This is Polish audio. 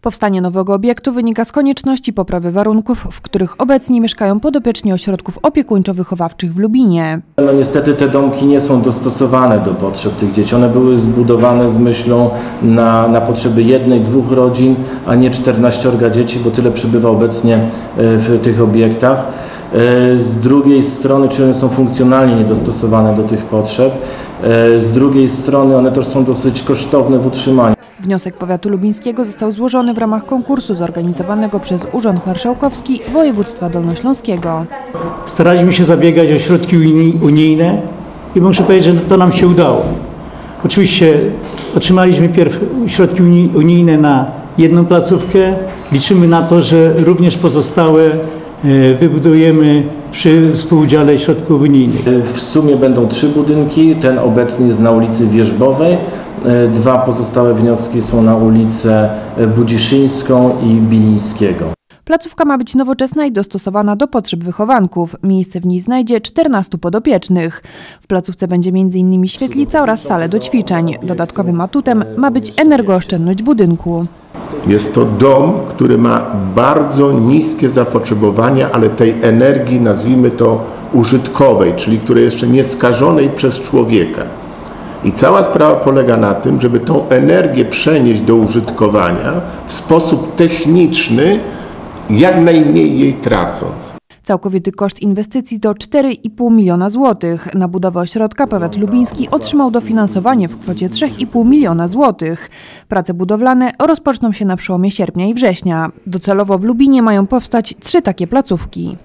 Powstanie nowego obiektu wynika z konieczności poprawy warunków, w których obecnie mieszkają podopieczni ośrodków opiekuńczo-wychowawczych w Lubinie. No niestety te domki nie są dostosowane do potrzeb tych dzieci. One były zbudowane z myślą na, na potrzeby jednej, dwóch rodzin, a nie 14 dzieci, bo tyle przybywa obecnie e, w tych obiektach. E, Z drugiej strony, czy one są funkcjonalnie niedostosowane do tych potrzeb. E, Z drugiej strony one też są dosyć kosztowne w utrzymaniu. Wniosek powiatu lubińskiego został złożony w ramach konkursu zorganizowanego przez Urząd Marszałkowski Województwa Dolnośląskiego. Staraliśmy się zabiegać o środki uni- unijne i muszę powiedzieć, że to nam się udało. Oczywiście otrzymaliśmy pierw środki uni- unijne na jedną placówkę. Liczymy na to, że również pozostałe e, wybudujemy przy współudziale środków unijnych. W sumie będą trzy budynki. Ten obecny jest na ulicy Wierzbowej. E, Dwa pozostałe wnioski są na ulicę e, Budziszyńską i Bilińskiego. Placówka ma być nowoczesna i dostosowana do potrzeb wychowanków. Miejsce w niej znajdzie 14 podopiecznych. W placówce będzie m.in. świetlica oraz sale do ćwiczeń. Dodatkowym atutem ma być energooszczędność budynku. Jest to dom, który ma bardzo niskie zapotrzebowanie, ale tej energii, nazwijmy to użytkowej, czyli której jeszcze nie skażonej przez człowieka. I cała sprawa polega na tym, żeby tą energię przenieść do użytkowania w sposób techniczny, jak najmniej jej tracąc. Całkowity koszt inwestycji to 4,5 miliona złotych. Na budowę ośrodka powiat lubiński otrzymał dofinansowanie w kwocie 3,5 miliona złotych. Prace budowlane rozpoczną się na przełomie sierpnia i września. Docelowo w Lubinie mają powstać trzy takie placówki.